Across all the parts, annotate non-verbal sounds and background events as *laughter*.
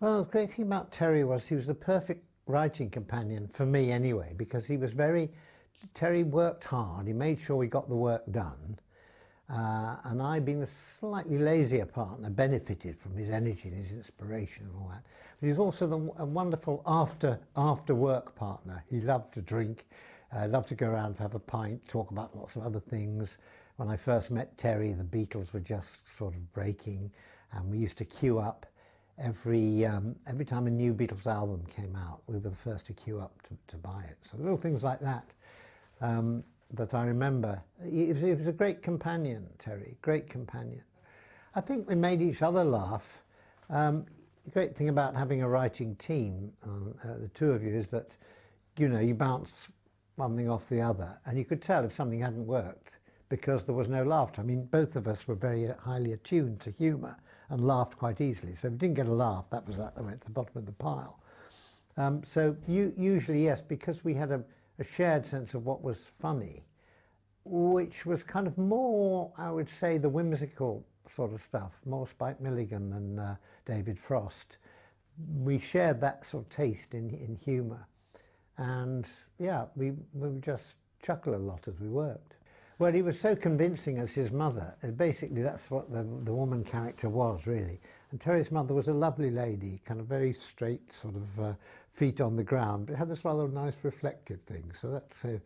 Well, the great thing about Terry was he was the perfect writing companion for me anyway, because he was very, Terry worked hard, he made sure we got the work done, uh, and I, being the slightly lazier partner, benefited from his energy and his inspiration and all that. But he was also the, a wonderful after, after work partner. He loved to drink, uh, loved to go around have a pint, talk about lots of other things. When I first met Terry, the Beatles were just sort of breaking, and we used to queue up every um, every time a new Beatles album came out. We were the first to queue up to, to buy it. So little things like that um, that I remember. He was, was a great companion, Terry, great companion. I think we made each other laugh. Um, the great thing about having a writing team, uh, the two of you, is that you know you bounce one thing off the other, and you could tell if something hadn't worked because there was no laughter. I mean, both of us were very highly attuned to humour and laughed quite easily. So if we didn't get a laugh, that was that went to the bottom of the pile. Um, so you, usually, yes, because we had a, a shared sense of what was funny, which was kind of more, I would say, the whimsical sort of stuff, more Spike Milligan than uh, David Frost. We shared that sort of taste in, in humour. And yeah, we, we would just chuckle a lot as we worked. Well, he was so convincing as his mother. Basically, that's what the, the woman character was, really. And Terry's mother was a lovely lady, kind of very straight, sort of uh, feet on the ground, but had this rather nice reflective thing. So that uh,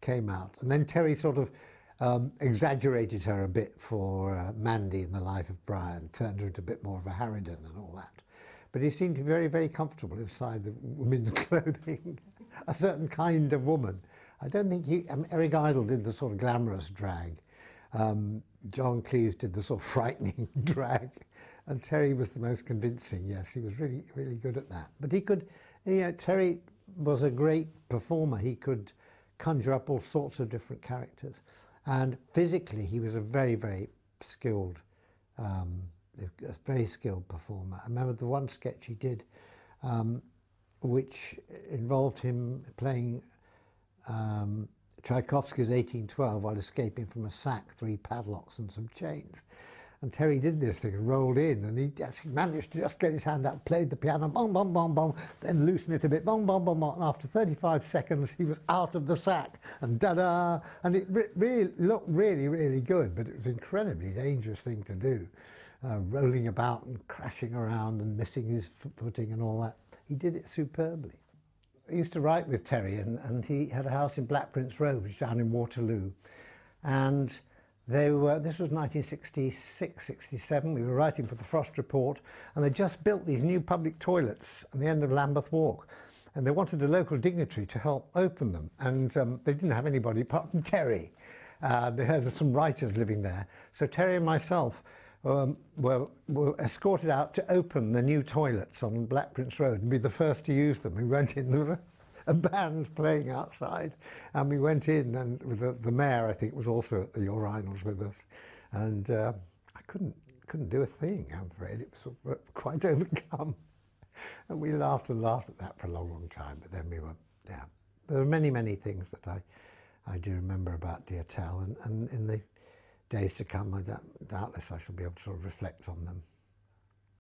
came out. And then Terry sort of um, exaggerated her a bit for uh, Mandy in the life of Brian, turned her into a bit more of a harridan and all that. But he seemed to be very, very comfortable inside the women's *laughs* clothing, a certain kind of woman. I don't think he, um, Eric Idle did the sort of glamorous drag. Um, John Cleese did the sort of *laughs* frightening drag. And Terry was the most convincing, yes, he was really, really good at that. But he could, you know, Terry was a great performer. He could conjure up all sorts of different characters. And physically, he was a very, very skilled, um, a very skilled performer. I remember the one sketch he did, um, which involved him playing um, Tchaikovsky's 1812 while escaping from a sack, three padlocks and some chains. And Terry did this thing, rolled in, and he actually managed to just get his hand out, played the piano, bong, bong, bong, bong, then loosen it a bit, bong, bong, bong, bong. And after 35 seconds, he was out of the sack, and da-da! And it re really looked really, really good, but it was an incredibly dangerous thing to do, uh, rolling about and crashing around and missing his footing and all that. He did it superbly. Used to write with Terry, and, and he had a house in Black Prince Road, which is down in Waterloo. And they were, this was 1966, 67, we were writing for the Frost Report, and they just built these new public toilets at the end of Lambeth Walk. And they wanted a local dignitary to help open them. And um, they didn't have anybody apart from Terry. Uh, they had some writers living there. So Terry and myself um, were, were escorted out to open the new toilets on Black Prince Road and be the first to use them. We went in, there was a, a band playing outside, and we went in, and the, the mayor, I think, was also at the urinals with us, and uh, I couldn't couldn't do a thing. I'm afraid it was quite *laughs* overcome, and we laughed and laughed at that for a long, long time. But then we were, yeah. There are many, many things that I I do remember about Dear Tell, and, and in the days to come, I doubt, doubtless I shall be able to sort of reflect on them.